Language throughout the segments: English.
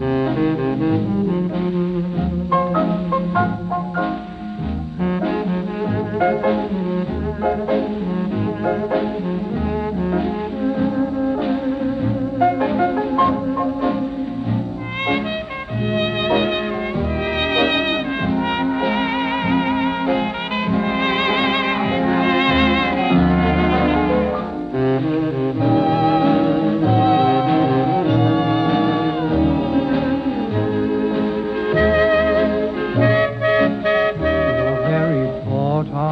Thank you.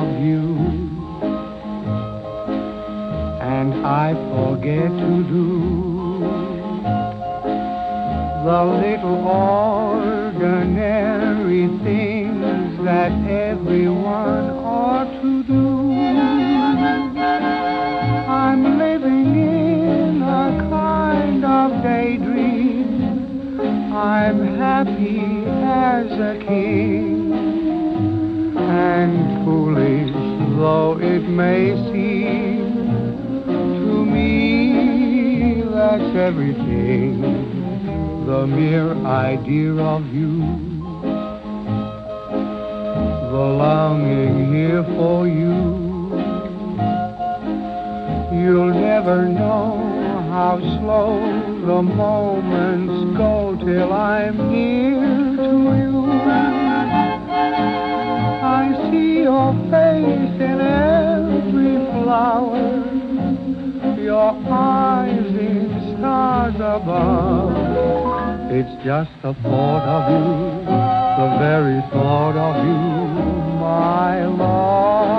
of you. And I forget to do the little ordinary things that everyone ought to do. I'm living in a kind of daydream. I'm happy as a king and foolish though it may seem to me, that's everything. The mere idea of you, the longing here for you. You'll never know how slow the moments go till I'm near to you. I see your face your eyes in stars above. It's just the thought of you, the very thought of you, my love.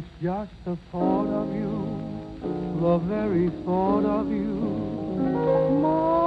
It's just the thought of you, the very thought of you. More